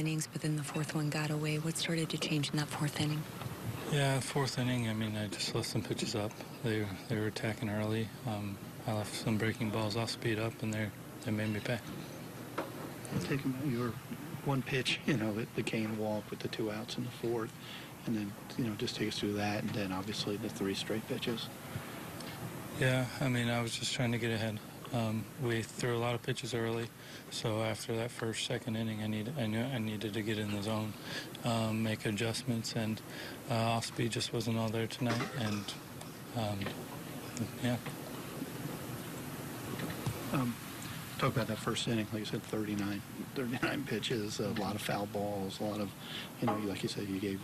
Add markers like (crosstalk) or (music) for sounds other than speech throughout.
innings, but then the fourth one got away. What started to change in that fourth inning? Yeah, fourth inning. I mean, I just left some pitches up. They they were attacking early. Um, I left some breaking balls off speed up, and they they made me pay. Taking your one pitch, (laughs) you know, the, the Cain walk with the two outs in the fourth, and then you know just take us through that, and then obviously the three straight pitches. Yeah, I mean, I was just trying to get ahead. Um, we threw a lot of pitches early, so after that first, second inning, I need I knew I needed to get in the zone, um, make adjustments, and uh, off speed just wasn't all there tonight. And um, yeah, Um, talk about that first inning, like you said, 39, 39 pitches, a lot of foul balls, a lot of, you know, like you said, you gave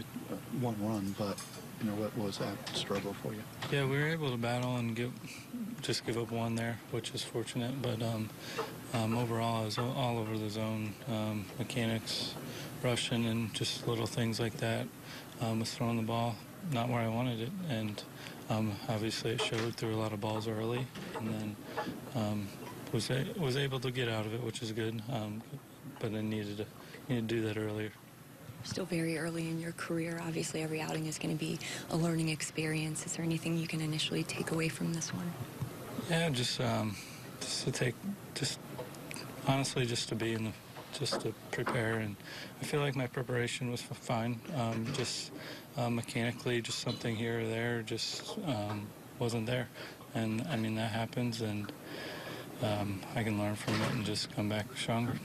one run, but you know what was that struggle for you? yeah, we were able to battle and give just give up one there, which is fortunate. But um, um, overall, I was all, over the zone, um, mechanics, rushing, and just little things like that. Um, was throwing the ball not where I wanted it, and um, obviously it showed. Threw a lot of balls early, and then um, was a, was able to get out of it, which is good. Um, but I needed to needed to do that earlier. Still very early in your career. Obviously, every outing is going to be a learning experience. Is there anything you can initially take away from this one? Yeah, just um, just to take, just honestly, just to be in the, just to prepare, and I feel like my preparation was fine. Um, just uh, mechanically, just something here or there, just um, wasn't there, and I mean that happens, and um, I can learn from it and just come back stronger.